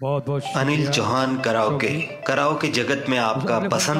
बहुत बहुत Anil. Chauhan karaoke karaoke जगत में आपका पसंद